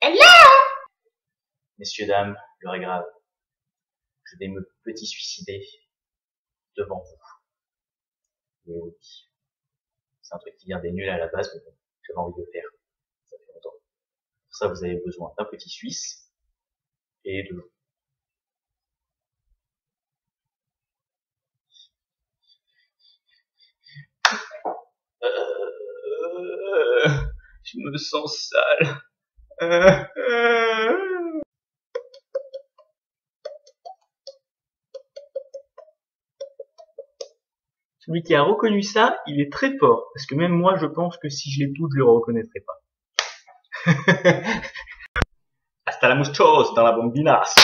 Elle Messieurs, dames, l'heure est grave. Je vais me petit suicider devant vous. Et oui. C'est un truc qui vient des nuls à la base, mais bon, j'avais envie de le faire. Ça fait longtemps. Pour ça, vous avez besoin d'un petit Suisse et de l'eau. Euh, je me sens sale. Euh, euh. Celui qui a reconnu ça, il est très fort. Parce que même moi, je pense que si je l'écoute, je le reconnaîtrai pas. Hasta la muchos dans la bombinas.